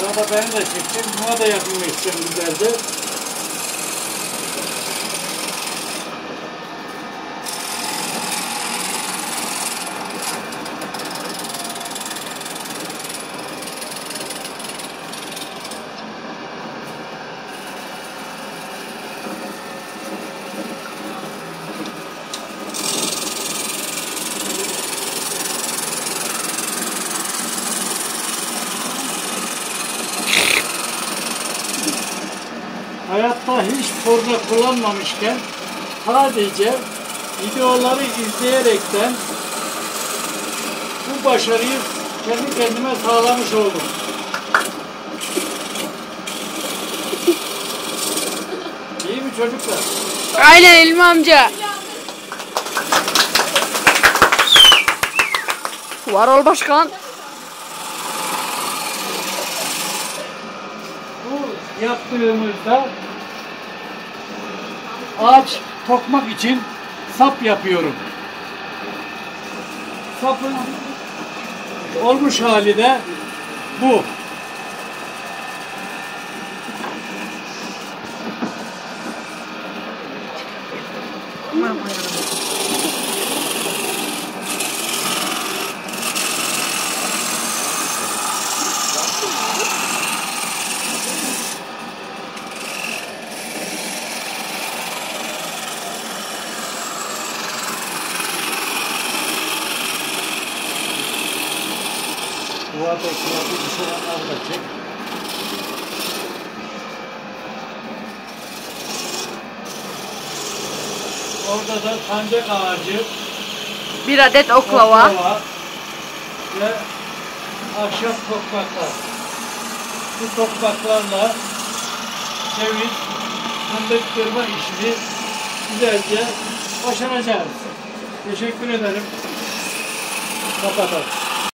Burada beni de çekecek. Buna da yapmak istiyorum güzelce. Hayatta hiç porno kullanmamışken sadece videoları izleyerekten bu başarıyı kendi kendime sağlamış oldum. İyi mi çocuklar? Aynen Elmi amca. Var ol başkan. Bu yaptığımızda ağaç tokmak için sap yapıyorum. Sapın olmuş hali de bu. Duvardaki yapı dışarıdan da çek. Orada da sancak ağacı, Bir adet oklava. oklava ve ahşap tokmaklar. Bu tokmaklarla ceviz, fındık kırma işini güzelce başaracağız. Teşekkür ederim. Kapatalım.